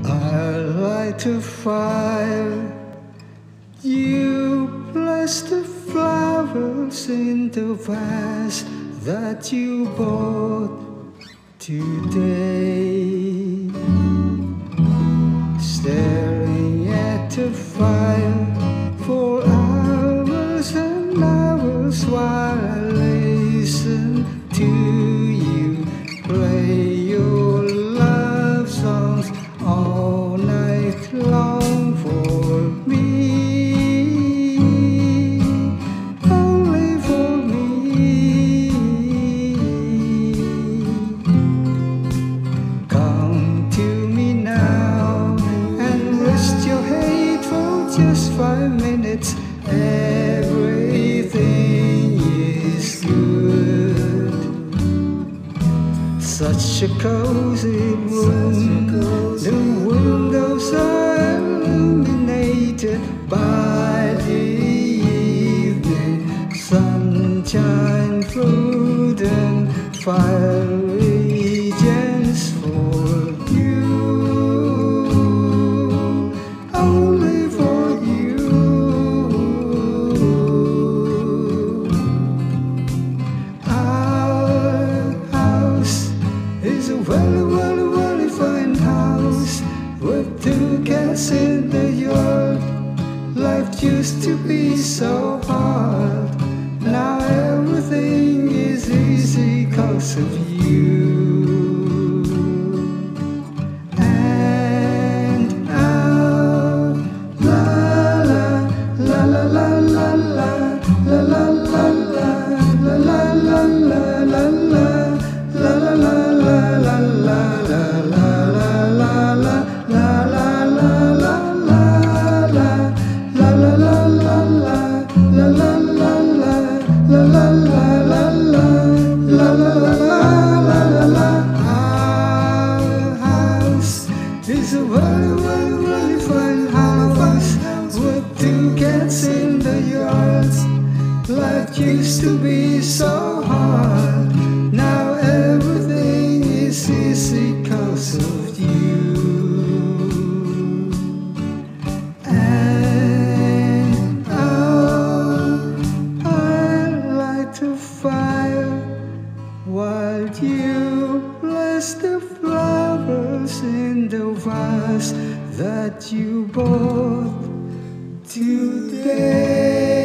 I light a fire. You bless the flowers in the vase that you bought today. Staring at the fire Everything is good. Such a cozy room. The windows are illuminated by the evening sunshine, food and fire cats in the yard. Life used to be so hard. Used to be so you bless the flowers in the vase that you bought today.